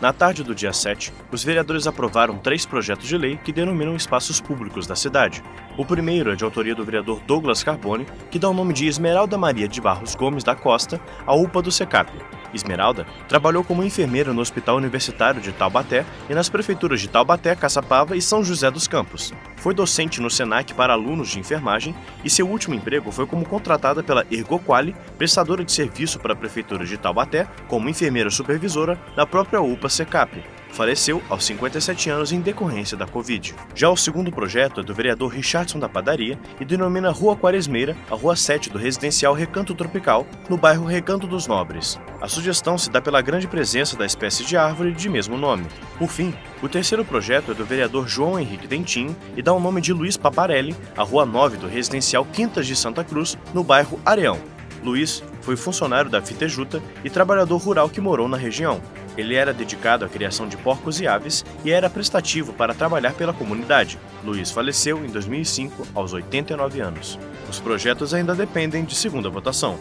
Na tarde do dia 7, os vereadores aprovaram três projetos de lei que denominam espaços públicos da cidade. O primeiro é de autoria do vereador Douglas Carbone, que dá o nome de Esmeralda Maria de Barros Gomes da Costa à UPA do SECAP. Esmeralda trabalhou como enfermeira no Hospital Universitário de Taubaté e nas prefeituras de Taubaté, Caçapava e São José dos Campos. Foi docente no SENAC para alunos de enfermagem e seu último emprego foi como contratada pela Ergoquali, prestadora de serviço para a prefeitura de Taubaté, como enfermeira supervisora da própria UPA SECAP. Faleceu aos 57 anos em decorrência da Covid. Já o segundo projeto é do vereador Richardson da Padaria e denomina Rua Quaresmeira a Rua 7 do residencial Recanto Tropical, no bairro Recanto dos Nobres. A sugestão se dá pela grande presença da espécie de árvore de mesmo nome. Por fim, o terceiro projeto é do vereador João Henrique Dentinho e dá o nome de Luiz Paparelli à Rua 9 do residencial Quintas de Santa Cruz, no bairro Areão. Luiz foi funcionário da Fitejuta e trabalhador rural que morou na região. Ele era dedicado à criação de porcos e aves e era prestativo para trabalhar pela comunidade. Luiz faleceu em 2005, aos 89 anos. Os projetos ainda dependem de segunda votação.